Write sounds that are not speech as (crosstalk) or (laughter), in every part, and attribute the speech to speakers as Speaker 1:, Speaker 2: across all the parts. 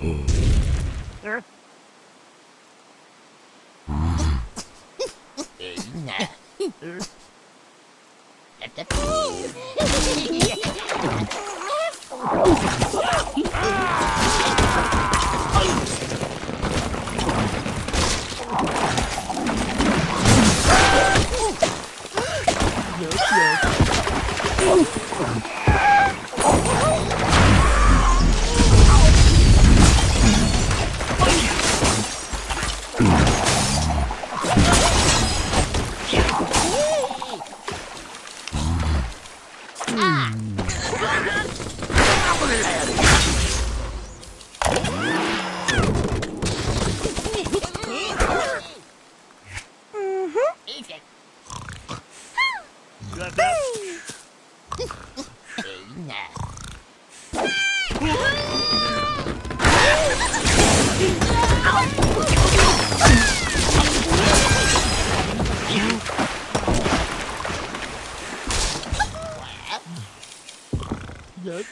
Speaker 1: 嗯 Mm.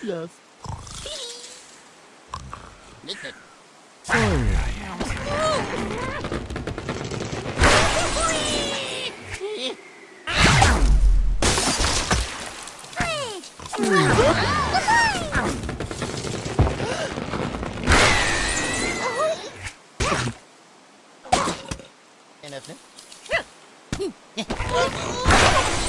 Speaker 1: Yes, yes. (laughs)
Speaker 2: Anything? (laughs)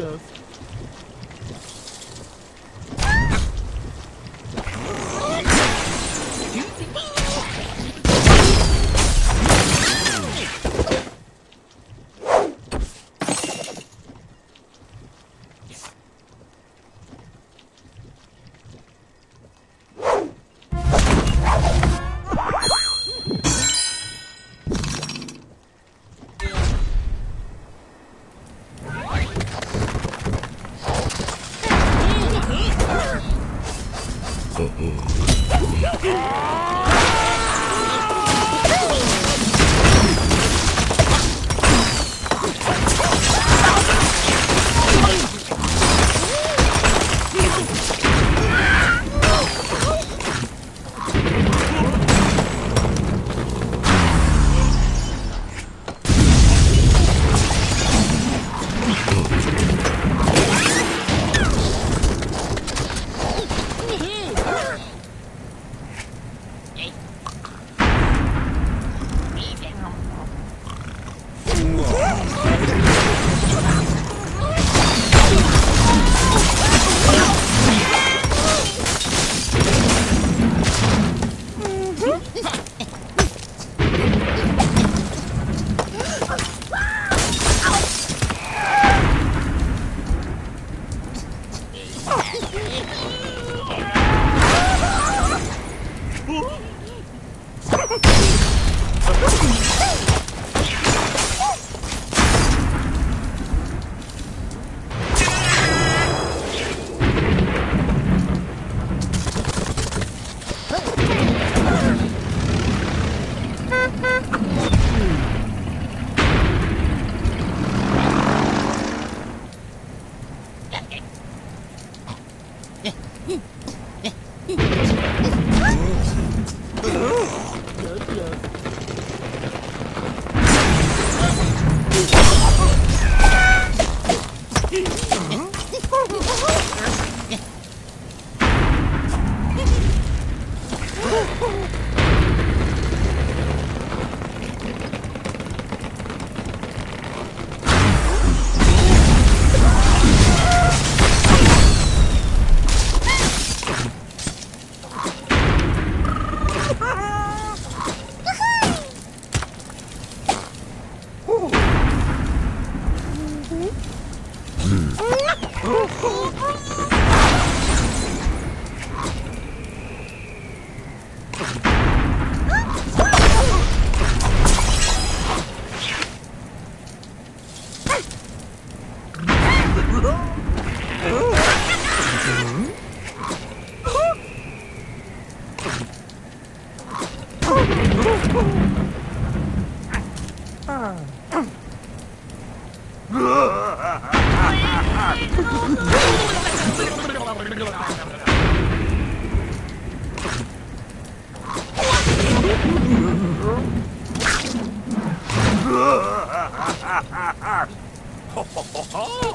Speaker 1: Yes. Oh!